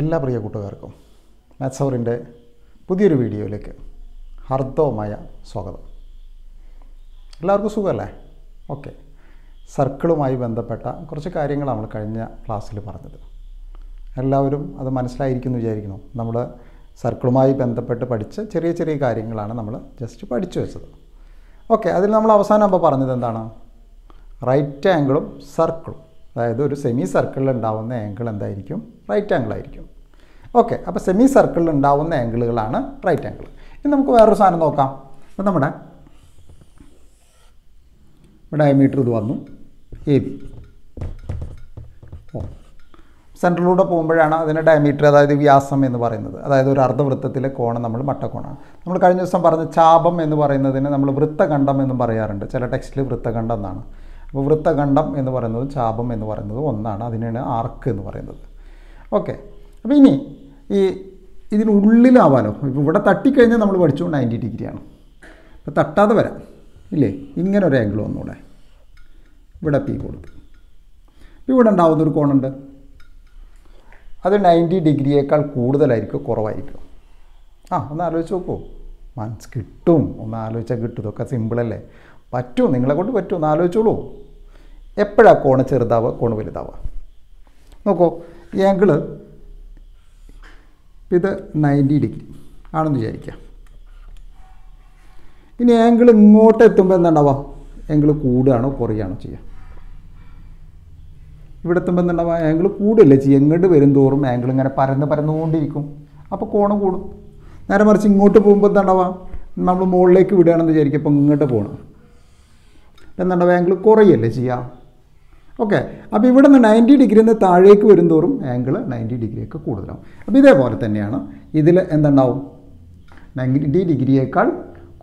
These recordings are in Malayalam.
എല്ലാ പ്രിയ കൂട്ടുകാർക്കും മാത്സ് അവറിന്റെ പുതിയൊരു വീഡിയോയിലേക്ക് ഹർദവമായ സ്വാഗതം. എല്ലാവർക്കും സുഖമല്ലേ? ഓക്കെ. സർക്കിളുമായി ബന്ധപ്പെട്ട കുറച്ച് കാര്യങ്ങൾ നമ്മൾ കഴിഞ്ഞ ക്ലാസ്സിൽ പറഞ്ഞത്. എല്ലാവരും അത് മനസ്സിലായിരിക്കുന്നു വിചാരിക്കുന്നു. നമ്മൾ സർക്കിളുമായി ബന്ധപ്പെട്ട് പഠിച്ച ചെറിയ ചെറിയ കാര്യങ്ങളാണ് നമ്മൾ ജസ്റ്റ് പഠിച്ചു വെച്ചത്. ഓക്കെ അതിൽ നമ്മൾ അവസാനം അപ്പോൾ പറഞ്ഞത് എന്താണ്? റൈറ്റ് ആംഗിളും സർക്കിളും അതായത് ഒരു സെമി സർക്കിളിൽ ഉണ്ടാവുന്ന ആംഗിൾ എന്തായിരിക്കും? റൈറ്റ് ആംഗിൾ ആയിരിക്കും. ഓക്കെ അപ്പോൾ സെമി സർക്കിളിൽ ഉണ്ടാവുന്ന ആംഗിളുകളാണ് റൈറ്റ് ആംഗിൾ ഇനി നമുക്ക് വേറൊരു സാധനം നോക്കാം. അപ്പം നമ്മുടെ ഡയമീറ്റർ ഇത് വന്നു. എ ബി സെൻട്രലിലൂടെ പോകുമ്പോഴാണ് അതിന്റെ ഡയമീറ്റർ അതായത് വ്യാസം എന്ന് പറയുന്നത്. അതായത് ഒരു അർദ്ധവൃത്തത്തിലെ കോണം നമ്മൾ മട്ടക്കോണാണ്. നമ്മൾ കഴിഞ്ഞ ദിവസം പറഞ്ഞ ചാപം എന്ന് പറയുന്നതിന് നമ്മൾ വൃത്തഖണ്ഡം എന്നും പറയാറുണ്ട്. ചില ടെക്സ്റ്റിൽ വൃത്തഖണ്ഡം എന്നാണ്. അപ്പോൾ വൃത്തഖണ്ഡം എന്ന് പറയുന്നത് ചാപം എന്ന് പറയുന്നത് ഒന്നാണ്. അതിനാണ് ആർക്ക് എന്ന് പറയുന്നത്. ഓക്കെ. അപ്പോൾ ഇനി ഈ ഇതിനുള്ളിലാവാനോ ഇപ്പോൾ ഇവിടെ തട്ടിക്കഴിഞ്ഞാൽ നമ്മൾ പഠിച്ചു നയന്റി ഡിഗ്രിയാണ് അപ്പോൾ തട്ടാതെ വരാം. ഇല്ലേ? ഇങ്ങനെ ഒരു ആംഗിൾ വന്നൂടെ. ഇവിടെ പി കൊടുത്തു. ഇവിടെ ഉണ്ടാവുന്നൊരു കോണുണ്ട്. അത് നയന്റി ഡിഗ്രിയേക്കാൾ കൂടുതലായിരിക്കും കുറവായിരിക്കും. ആ ഒന്ന് ആലോചിച്ച് നോക്കൂ. മനസ്സ് കിട്ടും. ഒന്ന് ആലോചിച്ചാൽ കിട്ടും. ഇതൊക്കെ സിമ്പിളല്ലേ പറ്റും നിങ്ങളെ കൊണ്ട് പറ്റും. ഒന്ന് ആലോചിച്ചോളൂ. എപ്പോഴാണ് കോണ് ചെറുതാവുക കോണ് വലുതാവുക? നോക്കൂ ഈ ആംഗിൾ ഇത് നയന്റി ഡിഗ്രി ആണെന്ന് വിചാരിക്കാം. ഇനി ആംഗിൾ ഇങ്ങോട്ട് എത്തുമ്പോൾ എന്താണ്ടാവുക ആംഗിൾ കൂടുകയാണോ കുറയുകയാണോ ചെയ്യുക ഇവിടെ എത്തുമ്പോൾ എന്താണ്ടാവുക ആംഗിൾ കൂടുകയല്ലേ ചെയ്യുക എങ്ങോട്ട് വരും തോറും ആംഗിൾ ഇങ്ങനെ പരന്ന് പരന്നുകൊണ്ടിരിക്കും. അപ്പോൾ കോണം കൂടും. നേരെ മറിച്ച് ഇങ്ങോട്ട് പോകുമ്പോൾ എന്താണ്ടാവുക? നമ്മൾ മുകളിലേക്ക് വിടുകയാണെന്ന് വിചാരിക്കും അപ്പോൾ ഇങ്ങോട്ട് പോകണം എന്താണ്ടാവുക? ആംഗിൾ കുറയല്ലേ ചെയ്യുക ഓക്കെ അപ്പോൾ ഇവിടെ നിന്ന് നയന്റി ഡിഗ്രിയിൽ നിന്ന് താഴേക്ക് വരും തോറും ആംഗിൾ നയന്റി ഡിഗ്രിയൊക്കെ കൂടുതലാവും. അപ്പോൾ ഇതേപോലെ തന്നെയാണ്. ഇതിൽ എന്തുണ്ടാവും? നയന്റി ഡിഗ്രിയേക്കാൾ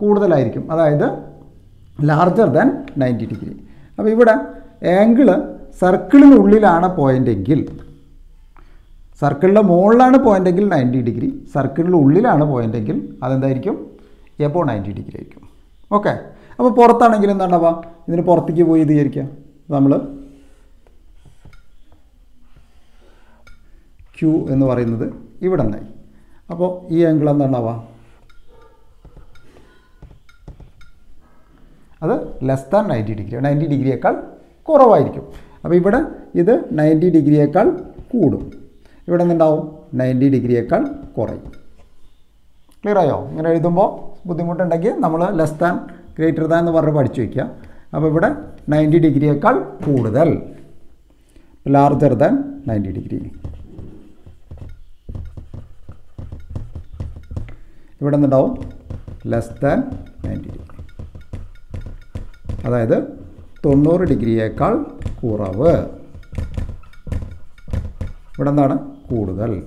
കൂടുതലായിരിക്കും. അതായത് ലാർജർ ദാൻ നയന്റി ഡിഗ്രി അപ്പോൾ ഇവിടെ ആംഗിൾ സർക്കിളിനുള്ളിലാണ് പോയിന്റെങ്കിൽ സർക്കിളിന്റെ മുകളിലാണ് പോയിന്റെങ്കിൽ നയന്റി ഡിഗ്രി സർക്കിളിന്റെ ഉള്ളിലാണ് പോയിന്റെങ്കിൽ അതെന്തായിരിക്കും? എബോ നയന്റി ഡിഗ്രി ആയിരിക്കും. ഓക്കെ അപ്പോൾ പുറത്താണെങ്കിൽ എന്താണ്ടാവുക ഇതിന് പുറത്തേക്ക് പോയി ഇത് വിചാരിക്കാം. നമ്മൾ ക്യൂ എന്ന് പറയുന്നത് ഇവിടെ നിന്നായി. അപ്പോൾ ഈ ആംഗിൾ എന്താണ്ടാവുക അത് less than ninety degree ninety ഡിഗ്രിയേക്കാൾ കുറവായിരിക്കും. അപ്പോൾ ഇവിടെ ഇത് നയന്റി ഡിഗ്രിയേക്കാൾ കൂടും. ഇവിടെ നിന്നുണ്ടാവും നയന്റി ഡിഗ്രിയേക്കാൾ കുറയും. ക്ലിയർ ആയോ? ഇങ്ങനെ എഴുതുമ്പോൾ ബുദ്ധിമുട്ടുണ്ടെങ്കിൽ നമ്മൾ ലെസ് ദാൻ ഗ്രേറ്റർ ദാൻ എന്ന് പറഞ്ഞ് പഠിച്ചു വയ്ക്കുക അപ്പോൾ ഇവിടെ നയന്റി ഡിഗ്രിയേക്കാൾ കൂടുതൽ. Larger than ninety degree. ഇവിടെ നിന്നുണ്ടാവും ലെസ് ദാൻ നയന്റി ഡിഗ്രി. അതായത് തൊണ്ണൂറ് ഡിഗ്രിയേക്കാൾ കുറവ്. ഇവിടെ എന്താണ് കൂടുതൽ.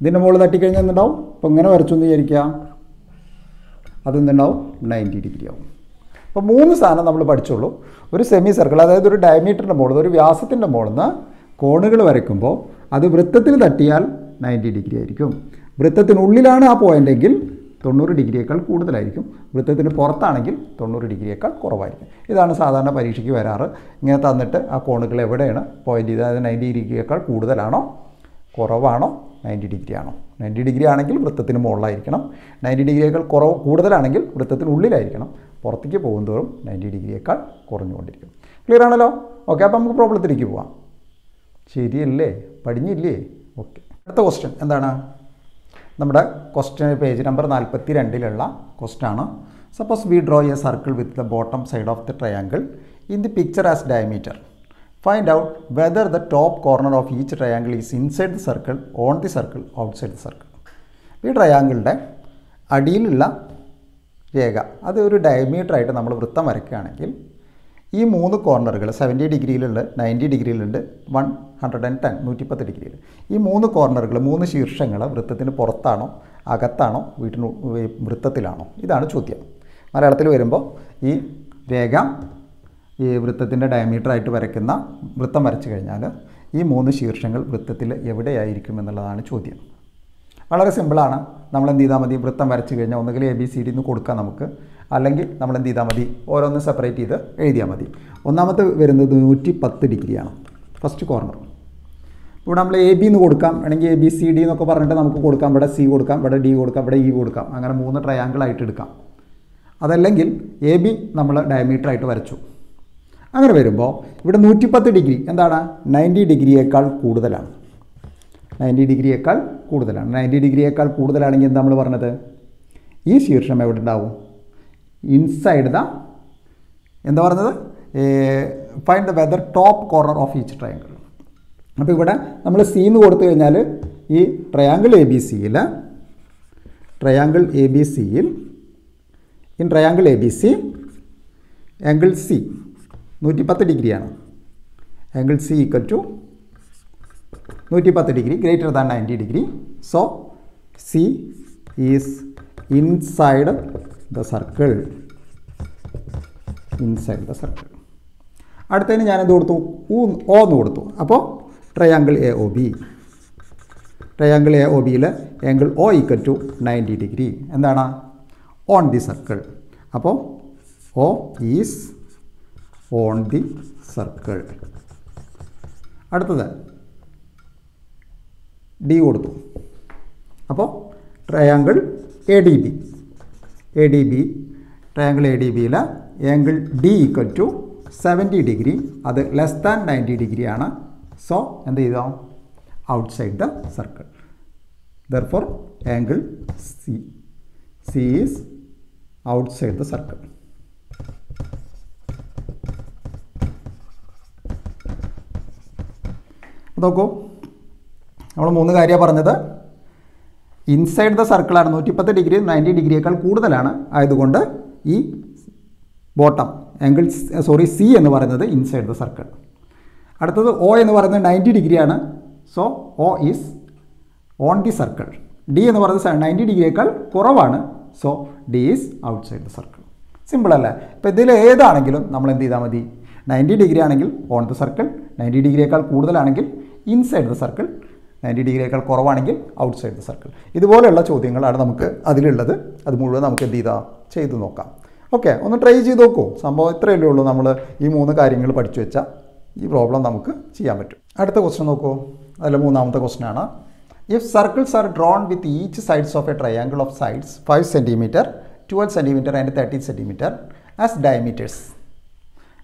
ഇതിന്റെ മുകളിൽ തട്ടിക്കഴിഞ്ഞാൽ എന്തുണ്ടാവും? അപ്പോൾ ഇങ്ങനെ വരച്ചു എന്ന് വിചാരിക്കുക. അതെന്തുണ്ടാവും നയന്റി ഡിഗ്രി ആവും. അപ്പോൾ മൂന്ന് സാധനം നമ്മൾ പഠിച്ചുള്ളൂ. ഒരു സെമി സർക്കിൾ അതായത് ഒരു ഡയമീറ്ററിന്റെ മുകളിൽ ഒരു വ്യാസത്തിന്റെ മുകളിൽ നിന്ന് കോണുകൾ വരയ്ക്കുമ്പോൾ അത് വൃത്തത്തിൽ തട്ടിയാൽ നയന്റി ഡിഗ്രി ആയിരിക്കും. വൃത്തത്തിനുള്ളിലാണ് ആ പോയിന്റെങ്കിൽ തൊണ്ണൂറ് ഡിഗ്രിയേക്കാൾ കൂടുതലായിരിക്കും. വൃത്തത്തിന് പുറത്താണെങ്കിൽ തൊണ്ണൂറ് ഡിഗ്രിയേക്കാൾ കുറവായിരിക്കും. ഇതാണ് സാധാരണ പരീക്ഷയ്ക്ക് വരാറ്. ഇങ്ങനെ തന്നിട്ട് ആ കോണുകൾ എവിടെയാണ്? പോയിന്റ് ചെയ്ത് അതായത് നയന്റി ഡിഗ്രിയേക്കാൾ കൂടുതലാണോ? കുറവാണോ? നയന്റി ഡിഗ്രി ആണോ നയന്റി ഡിഗ്രി ആണെങ്കിൽ വൃത്തത്തിന് മുകളിലായിരിക്കണം. നയന്റി ഡിഗ്രിയേക്കാൾ കുറവ് കൂടുതലാണെങ്കിൽ വൃത്തത്തിനുള്ളിലായിരിക്കണം പുറത്തേക്ക് പോകുന്തോറും നയന്റി ഡിഗ്രിയേക്കാൾ കുറഞ്ഞുകൊണ്ടിരിക്കും. ക്ലിയർ ആണല്ലോ? ഓക്കെ അപ്പോൾ നമുക്ക് പ്രോബ്ലത്തിലേക്ക് പോവാം. ശരിയല്ലേ? പടിഞ്ഞില്ലേ ഓക്കെ അടുത്ത ക്വസ്റ്റ്യൻ എന്താണ്? നമ്മുടെ ക്വസ്റ്റ്യൻ പേജ് നമ്പർ നാൽപ്പത്തി രണ്ടിലുള്ള ക്വസ്റ്റ്യൻ ആണ്. Suppose we draw a circle with the bottom side of the triangle in the picture as diameter find out whether the top corner of each triangle is inside the circle on the circle outside the circle ഈ ട്രയാങ്കിളിന്റെ അടിയിലുള്ള രേഖ അത് ഒരു ഡയമീറ്റർ ആയിട്ട് നമ്മൾ വൃത്തം വരയ്ക്കുകയാണെങ്കിൽ ഈ മൂന്ന് കോർണറുകൾ സെവന്റി ഡിഗ്രിയിലുണ്ട് നയന്റി ഡിഗ്രിയിലുണ്ട് വൺ ഹൺഡ്രഡ് ആൻഡ് ടെൻ നൂറ്റിപ്പത്ത് ഡിഗ്രിയിൽ. ഈ മൂന്ന് കോർണറുകൾ മൂന്ന് ശീർഷങ്ങൾ വൃത്തത്തിന് പുറത്താണോ അകത്താണോ വീട്ടിന് വൃത്തത്തിലാണോ? ഇതാണ് ചോദ്യം. മലയാളത്തിൽ വരുമ്പോൾ ഈ രേഖ ഈ വൃത്തത്തിന്റെ ഡയമീറ്ററായിട്ട് വരയ്ക്കുന്ന വൃത്തം വരച്ചു കഴിഞ്ഞാൽ ഈ മൂന്ന് ശീർഷങ്ങൾ വൃത്തത്തിൽ എവിടെയായിരിക്കും എന്നുള്ളതാണ് ചോദ്യം. വളരെ സിമ്പിളാണ്. നമ്മൾ എന്ത് ചെയ്താൽ മതി വൃത്തം വരച്ചു കഴിഞ്ഞാൽ ഒന്നുകിൽ എ ബി സി ഡി എന്ന് കൊടുക്കാം നമുക്ക്. അല്ലെങ്കിൽ നമ്മൾ എന്ത് ചെയ്താൽ മതി ഓരോന്ന് സെപ്പറേറ്റ് ചെയ്ത് എഴുതിയാൽ മതി. ഒന്നാമത്തെ വരുന്നത് നൂറ്റി പത്ത് ഡിഗ്രിയാണ്. ഫസ്റ്റ് കോർണർ ഇവിടെ നമ്മൾ എ ബി എന്ന് കൊടുക്കാം. വേണമെങ്കിൽ എ ബി സി ഡി എന്നൊക്കെ പറഞ്ഞിട്ട് നമുക്ക് കൊടുക്കാം. ഇവിടെ സി കൊടുക്കാം ഇവിടെ ഡി കൊടുക്കാം ഇവിടെ ഇ കൊടുക്കാം. അങ്ങനെ മൂന്ന് ട്രയാങ്കിൾ ആയിട്ട് എടുക്കാം. അതല്ലെങ്കിൽ എ ബി നമ്മൾ ഡയമീറ്റർ ആയിട്ട് വരച്ചു. അങ്ങനെ വരുമ്പോൾ ഇവിടെ നൂറ്റിപ്പത്ത് ഡിഗ്രി എന്താണ്? നയന്റി ഡിഗ്രിയേക്കാൾ കൂടുതലാണ്. നയന്റി ഡിഗ്രിയേക്കാൾ കൂടുതലാണ്. നയന്റി ഡിഗ്രിയേക്കാൾ കൂടുതലാണെങ്കിൽ എന്താ നമ്മൾ പറഞ്ഞത്? ഈ ശീർഷം എവിടെ ഉണ്ടാവും? ഇൻസൈഡ് ദ എന്താ പറഞ്ഞത്? Find the whether top corner of each triangle അപ്പോൾ ഇവിടെ നമ്മൾ സി എന്ന് കൊടുത്തു കഴിഞ്ഞാൽ ഈ ട്രയാങ്കിൾ എ ബി സിയിൽ ട്രയാങ്കിൾ എ ബി സിയിൽ in triangle A B C angle C നൂറ്റി പത്ത് ഡിഗ്രിയാണ് ആംഗിൾ സി ഈക്വൽ ടു നൂറ്റി പത്ത് degree greater than ninety degree so C is inside the circle inside the circle അടുത്തതിന് ഞാനെന്ത് കൊടുത്തു? ഊ ഓ എന്ന് കൊടുത്തു. അപ്പോൾ triangle A O B triangle A O ബിയിൽ angle O equal to ninety degree എന്താണ്? ഓൺ ദി സർക്കിൾ അപ്പോൾ O is on the circle അടുത്തത് ഡി കൊടുത്തു. അപ്പോൾ triangle A D B A D B triangle A D ബിയിൽ angle D equal to seventy degree അത് ലെസ് ദാൻ നയന്റി ഡിഗ്രിയാണ് സോ എന്ത് ചെയ്തോ? Outside the circle therefore angle C C is outside the circle നോക്കൂ. നമ്മൾ മൂന്ന് കാര്യമാണ് പറഞ്ഞത്. ഇൻസൈഡ് ദ സർക്കിളാണ് നൂറ്റിപ്പത്ത് ഡിഗ്രി നയന്റി ഡിഗ്രിയേക്കാൾ കൂടുതലാണ്. ആയതുകൊണ്ട് ഈ ബോട്ടം ആംഗിൾ സോറി സി എന്ന് പറയുന്നത് ഇൻസൈഡ് ദ സർക്കിൾ അടുത്തത് ഒ എന്ന് പറയുന്നത് നയന്റി ഡിഗ്രിയാണ് so O is on the circle D എന്ന് പറയുന്നത് നയന്റി ഡിഗ്രിയേക്കാൾ കുറവാണ്. So D is outside the circle simple അല്ലേ? ഇപ്പോൾ ഇതിൽ ഏതാണെങ്കിലും നമ്മൾ എന്ത് ചെയ്താൽ മതി? നയന്റി ഡിഗ്രി ആണെങ്കിൽ ഓൺ ദ സർക്കിൾ നയന്റി ഡിഗ്രിയേക്കാൾ കൂടുതലാണെങ്കിൽ ഇൻസൈഡ് ദ സർക്കിൾ നയന്റി ഡിഗ്രിയേക്കാൾ കുറവാണെങ്കിൽ ഔട്ട് സൈഡ് ദ സർക്കിൾ ഇതുപോലെയുള്ള ചോദ്യങ്ങളാണ് നമുക്ക് അതിലുള്ളത്. അത് മുഴുവൻ നമുക്ക് എന്ത് ചെയ്താൽ ചെയ്തു നോക്കാം. ഓക്കെ ഒന്ന് ട്രൈ ചെയ്ത് നോക്കൂ. സംഭവം ഇത്രയല്ലേ ഉള്ളൂ. നമ്മൾ ഈ മൂന്ന് കാര്യങ്ങൾ പഠിച്ചു വെച്ചാൽ ഈ പ്രോബ്ലം നമുക്ക് ചെയ്യാൻ പറ്റും. അടുത്ത ക്വസ്റ്റ്യൻ നോക്കൂ. അതിൽ മൂന്നാമത്തെ ക്വസ്റ്റ്യൻ ആണ്. If circles are drawn with each sides of a triangle of sides five centimetre twelve centimetre and thirteen centimetre as diameters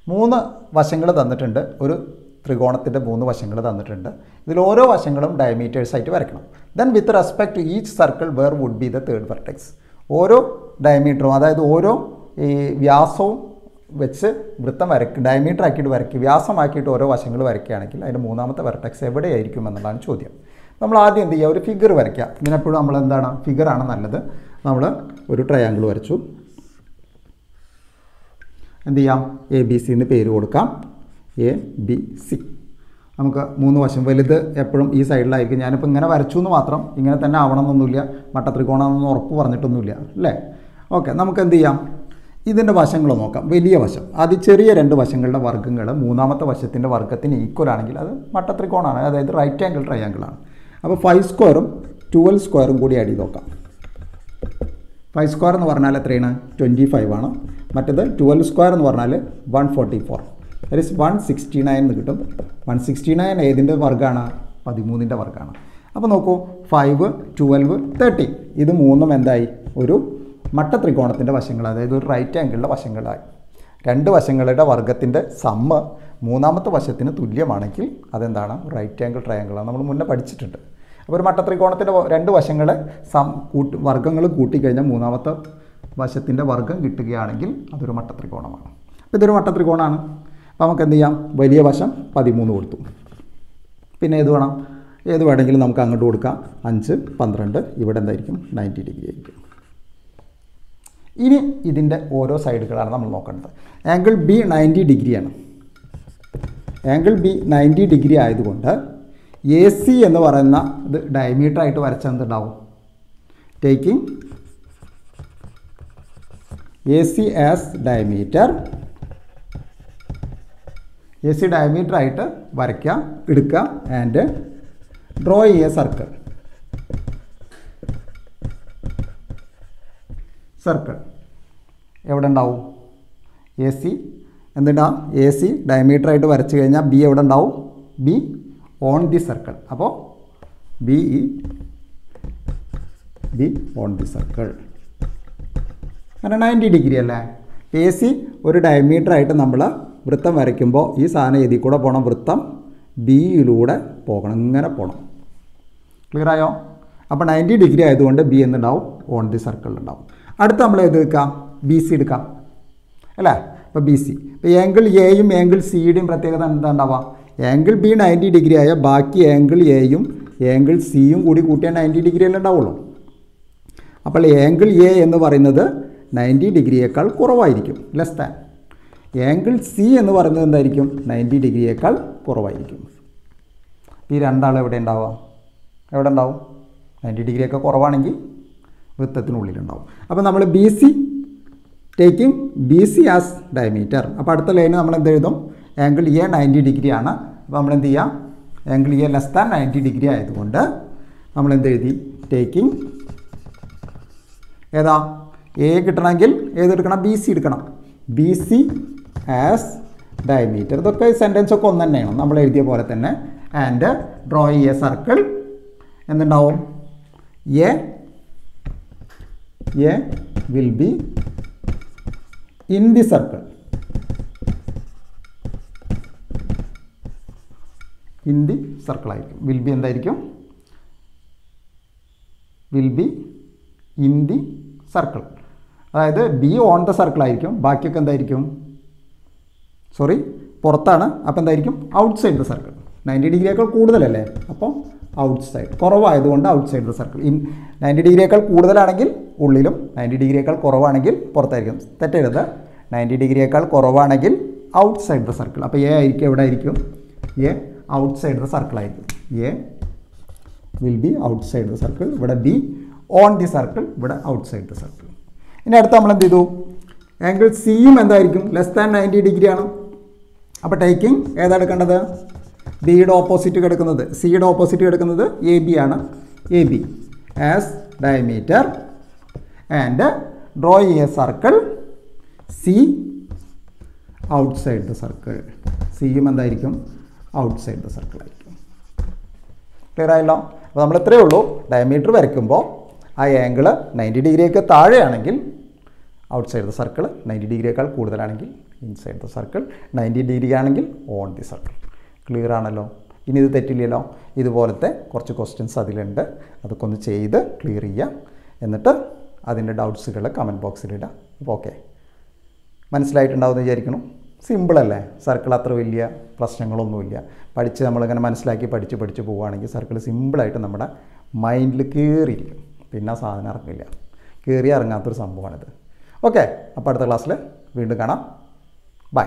മൂന്ന് വശങ്ങൾ തന്നിട്ടുണ്ട്. ഒരു ത്രികോണത്തിന്റെ മൂന്ന് വശങ്ങൾ തന്നിട്ടുണ്ട്. ഇതിൽ ഓരോ വശങ്ങളും ഡയമീറ്റേഴ്സ് ആയിട്ട് വരയ്ക്കണം. Then with respect to each circle where would be the third vertex ഓരോ ഡയമീറ്ററും അതായത് ഓരോ ഈ വ്യാസവും വെച്ച് വൃത്തം വരക്ക് ഡയമീറ്റർ ആക്കിയിട്ട് വരയ്ക്കുക വ്യാസമാക്കിയിട്ട് ഓരോ വശങ്ങൾ വരയ്ക്കുകയാണെങ്കിൽ അതിന്റെ മൂന്നാമത്തെ വെർട്ടക്സ് എവിടെയായിരിക്കും എന്നുള്ളതാണ് ചോദ്യം. നമ്മൾ ആദ്യം എന്ത് ചെയ്യുക? ഒരു ഫിഗർ വരയ്ക്കുക. ഇതിനെപ്പോഴും നമ്മൾ എന്താണ്? ഫിഗറാണ് നല്ലത്. നമ്മൾ ഒരു ട്രയാങ്കിൾ വരച്ചു. എന്ത് ചെയ്യാം? എ ബി സി എന്ന് പേര് കൊടുക്കാം. എ ബി സി നമുക്ക് മൂന്ന് വശം വലുത് എപ്പോഴും ഈ സൈഡിലായിരിക്കും ഞാനിപ്പോൾ ഇങ്ങനെ വരച്ചു എന്ന് മാത്രം ഇങ്ങനെ തന്നെ ആവണമെന്നൊന്നുമില്ല. മട്ടത്രികോണമെന്നൊന്നും ഉറപ്പ് പറഞ്ഞിട്ടൊന്നുമില്ല. അല്ലേ? ഓക്കെ നമുക്ക് എന്ത് ചെയ്യാം? ഇതിന്റെ വശങ്ങൾ നോക്കാം. വലിയ വശം. അത് ചെറിയ രണ്ട് വശങ്ങളുടെ വർഗങ്ങൾ. മൂന്നാമത്തെ വശത്തിന്റെ വർഗത്തിന് ഈക്വൽ ആണെങ്കിൽ അത് മട്ടത്രികോണാണ് അതായത് റൈറ്റ് ആംഗിൾ ട്രയാങ്കിളാണ് അപ്പോൾ ഫൈവ് സ്ക്വയറും ട്വൽവ് സ്ക്വയറും കൂടി ആഡ് ചെയ്ത് നോക്കാം. ഫൈവ് സ്ക്വയർ എന്ന് പറഞ്ഞാൽ എത്രയാണ്? ട്വന്റി ഫൈവ് ആണ്. മറ്റേത് ട്വൽവ് സ്ക്വയർ എന്ന് പറഞ്ഞാൽ one forty four that is one sixty nine എന്ന് കിട്ടും. വൺ സിക്സ്റ്റി നയൻ ഏതിന്റെ വർഗമാണ് പതിമൂന്നിന്റെ വർഗമാണ് അപ്പോൾ നോക്കൂ ഫൈവ് ട്വൽവ് തേർട്ടി ഇത് മൂന്നും എന്തായി? ഒരു മട്ട ത്രികോണത്തിന്റെ വശങ്ങൾ അതായത് ഒരു റൈറ്റ് ആംഗിളിന്റെ വശങ്ങളായി. രണ്ട് വശങ്ങളുടെ വർഗത്തിന്റെ സമ്മ മൂന്നാമത്തെ വശത്തിന് തുല്യമാണെങ്കിൽ അതെന്താണ്? റൈറ്റ് ആംഗിൾ ട്രയാങ്കിളാണ് നമ്മൾ മുന്നേ പഠിച്ചിട്ടുണ്ട്. അപ്പോൾ ഒരു മട്ട ത്രികോണത്തിന്റെ രണ്ട് വശങ്ങളെ സം കൂട്ടി വർഗങ്ങൾ കൂട്ടിക്കഴിഞ്ഞാൽ മൂന്നാമത്തെ വശത്തിന്റെ വർഗം കിട്ടുകയാണെങ്കിൽ അതൊരു മട്ട ത്രികോണമാണ് അപ്പോൾ ഇതൊരു മട്ട ത്രികോണമാണ് അപ്പോൾ നമുക്ക് എന്ത് ചെയ്യാം? വലിയ വശം പതിമൂന്ന് കൊടുത്തു. പിന്നെ ഏത് വേണം? ഏത് വേണമെങ്കിലും നമുക്ക് അങ്ങോട്ട് കൊടുക്കാം. അഞ്ച് പന്ത്രണ്ട് ഇവിടെ എന്തായിരിക്കും? നയന്റി ഡിഗ്രി ആയിരിക്കും. ഇനി ഇതിന്റെ ഓരോ സൈഡുകളാണ് നമ്മൾ നോക്കേണ്ടത്. ആംഗിൾ ബി നയന്റി ഡിഗ്രിയാണ്. ആംഗിൾ ബി നയന്റി ഡിഗ്രി ആയതുകൊണ്ട് എ സി എന്ന് പറയുന്ന ഇത് ഡയമീറ്റർ ആയിട്ട് വരച്ചെന്തുണ്ടാവും taking A C as diameter A C diameter ആയിട്ട് വരയ്ക്കുക എടുക്കുക ആൻഡ് ഡ്രോ ചെയ്യുക സർക്കിൾ സർക്കിൾ. എവിടെ ഉണ്ടാവും? എ സി എന്തുണ്ടാ? എ സി ഡയമീറ്റർ ആയിട്ട് വരച്ച് കഴിഞ്ഞാൽ ബി എവിടെ ഉണ്ടാവും? ബി ഓൺ ദി സർക്കിൾ അപ്പോൾ B E B on the circle അങ്ങനെ നയന്റി ഡിഗ്രി അല്ലേ? എ സി ഒരു ഡയമീറ്റർ ആയിട്ട് നമ്മൾ വൃത്തം വരയ്ക്കുമ്പോൾ ഈ സാധനം ഇതിൽ കൂടെ പോകണം വൃത്തം ബിയിലൂടെ പോകണം. ഇങ്ങനെ പോകണം ക്ലിയറായോ അപ്പോൾ നയന്റി ഡിഗ്രി ആയതുകൊണ്ട് ബി എന്നുണ്ടാവും ഓൺ ദി സർക്കിൾ ഉണ്ടാവും. അടുത്ത് നമ്മൾ ഏത് എടുക്കാം? ബി സി എടുക്കാം. അല്ലേ? അപ്പോൾ ബി സി ഇപ്പോൾ ആംഗിൾ എയും ആംഗിൾ സിയുടെയും പ്രത്യേകത എന്താ ഉണ്ടാവുക ആംഗിൾ ബി നയന്റി ഡിഗ്രി ആയ ബാക്കി ആംഗിൾ എയും ആംഗിൾ സിയും കൂടി കൂട്ടിയാൽ നയന്റി ഡിഗ്രി അല്ലേ ഉണ്ടാവുള്ളൂ. അപ്പോൾ ആംഗിൾ എ എന്ന് പറയുന്നത് നയന്റി ഡിഗ്രിയേക്കാൾ കുറവായിരിക്കും. ലെസ് ദാൻ ആംഗിൾ സി എന്ന് പറയുന്നത് എന്തായിരിക്കും? നയന്റി ഡിഗ്രിയേക്കാൾ കുറവായിരിക്കും. ഈ രണ്ടാൾ എവിടെ ഉണ്ടാവുക എവിടെ ഉണ്ടാവും? നയന്റി ഡിഗ്രിയൊക്കെ കുറവാണെങ്കിൽ വൃത്തത്തിനുള്ളിലുണ്ടാവും. അപ്പോൾ നമ്മൾ B C taking B C as diameter അപ്പോൾ അടുത്ത ലൈന് നമ്മൾ എന്ത് എഴുതും? ആംഗിൾ എ നയന്റി ഡിഗ്രി ആണ്. അപ്പോൾ നമ്മൾ എന്ത് ചെയ്യാം? Angle A less than ninety degree ആയതുകൊണ്ട് നമ്മൾ എന്ത് എഴുതി? ടേക്കിംഗ് ഏതാ? എ കിട്ടണമെങ്കിൽ ഏതെടുക്കണം ബി സി എടുക്കണം. ബി സി ആസ് ഡയമീറ്റർ ഇതൊക്കെ സെന്റൻസ് ഒക്കെ ഒന്ന് തന്നെയാണ്. നമ്മൾ എഴുതിയ പോലെ തന്നെ. ആൻഡ് ഡ്രോ എ സർക്കിൾ എന്തുണ്ടാവും? A A will be in the circle in the circle ആയിരിക്കും. വിൽ ബി എന്തായിരിക്കും? Will be in the circle അതായത് ബി ഓൺ ദ സർക്കിൾ ആയിരിക്കും. ബാക്കിയൊക്കെ എന്തായിരിക്കും? സോറി പുറത്താണ്. അപ്പോൾ എന്തായിരിക്കും? Outside the circle ninety ഡിഗ്രിയേക്കാൾ കൂടുതലല്ലേ? അപ്പോൾ ഔട്ട് സൈഡ് കുറവായതുകൊണ്ട് outside the circle in ninety ഡിഗ്രിയേക്കാൾ കൂടുതലാണെങ്കിൽ ഉള്ളിലും നയന്റി ഡിഗ്രിയേക്കാൾ കുറവാണെങ്കിൽ പുറത്തായിരിക്കും. തെറ്റരുത് നയന്റി ഡിഗ്രിയേക്കാൾ കുറവാണെങ്കിൽ ഔട്ട് സൈഡ് ദ സർക്കിൾ അപ്പോൾ എ ആയിരിക്കും എവിടെ ആയിരിക്കും? A outside the circle ആയിരിക്കും. A will be outside the circle ഇവിടെ ബി ഓൺ ദി സർക്കിൾ ഇവിടെ ഔട്ട് സൈഡ് ദ സർക്കിൾ ഇനി അടുത്ത് നമ്മൾ എന്ത് ചെയ്തു ആംഗിൾ സിയും എന്തായിരിക്കും? ലെസ് ദാൻ നയന്റി ഡിഗ്രി ആണ്. അപ്പോൾ ടേക്കിംഗ് ഏതാ എടുക്കേണ്ടത്? ബിയുടെ ഓപ്പോസിറ്റ് കിടക്കുന്നത്. സിയുടെ ഓപ്പോസിറ്റ് കിടക്കുന്നത് എ ബി ആണ്. A B as diameter draw a circle C outside the circle സിയും എന്തായിരിക്കും? ഔട്ട് സൈഡ് ദ സർക്കിൾ ആയിരിക്കും. ക്ലിയർ ആയല്ലോ? അപ്പോൾ നമ്മൾ ഇത്രയേ ഉള്ളൂ. ഡയമീറ്റർ വരയ്ക്കുമ്പോൾ ആ ആംഗിൾ നയന്റി ഡിഗ്രിയൊക്കെ താഴെയാണെങ്കിൽ outside the circle ninety ഡിഗ്രിയേക്കാൾ കൂടുതലാണെങ്കിൽ inside the circle ninety degree ആണെങ്കിൽ ഓൺ ദി സർക്കിൾ ക്ലിയർ ആണല്ലോ? ഇനി ഇത് തെറ്റില്ലല്ലോ? ഇതുപോലത്തെ കുറച്ച് ക്വസ്റ്റ്യൻസ് അതിലുണ്ട്. അതൊക്കെ ഒന്ന് ചെയ്ത് ക്ലിയർ ചെയ്യുക എന്നിട്ട് അതിന്റെ ഡൗട്ട്സുകൾ കമന്റ് ബോക്സിൽ ഇടാം. അപ്പോൾ ഓക്കെ മനസ്സിലായിട്ടുണ്ടാവുമെന്ന് വിചാരിക്കണം സിമ്പിളല്ലേ സർക്കിൾ അത്ര വലിയ പ്രശ്നങ്ങളൊന്നുമില്ല. പഠിച്ച് നമ്മളിങ്ങനെ മനസ്സിലാക്കി പഠിച്ച് പഠിച്ച് പോവുകയാണെങ്കിൽ സർക്കിൾ സിമ്പിളായിട്ട് നമ്മുടെ മൈൻഡിൽ കയറിയിരിക്കും പിന്നെ ആ സാധനം ഇറങ്ങില്ല. കയറി ഇറങ്ങാത്തൊരു സംഭവമാണിത്. ഓക്കെ അപ്പോൾ അടുത്ത ക്ലാസ്സിൽ വീണ്ടും കാണാം. ബൈ